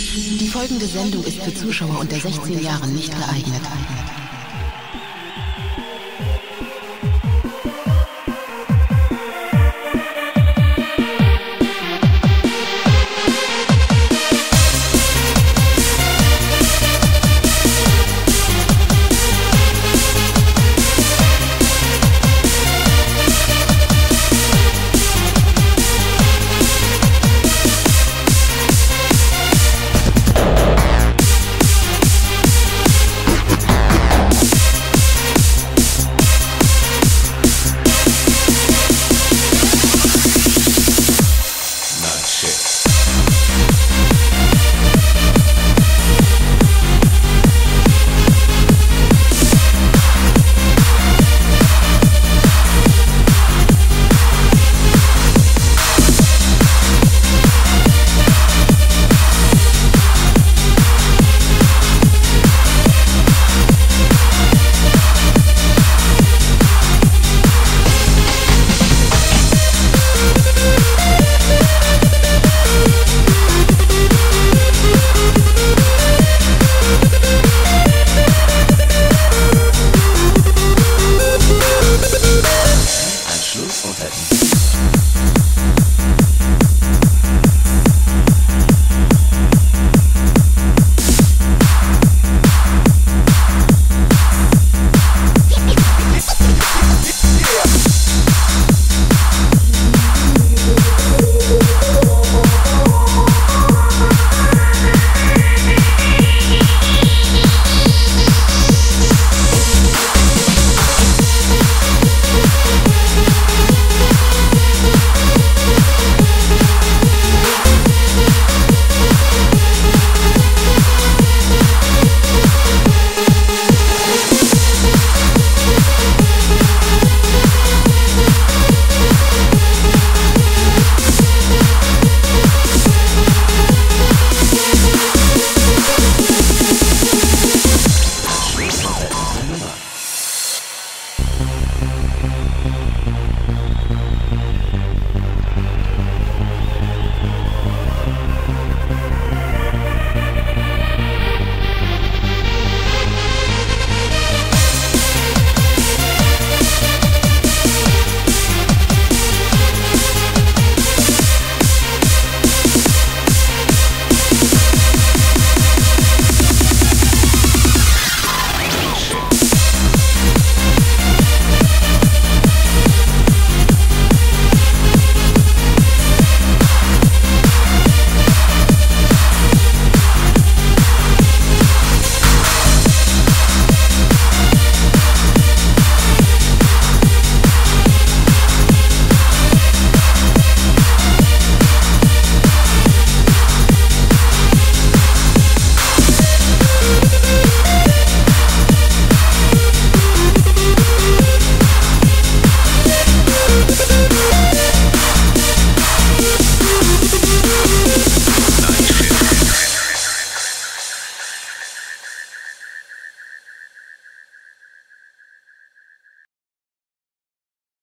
Die folgende Sendung ist für Zuschauer unter 16 Jahren nicht geeignet. Thank you.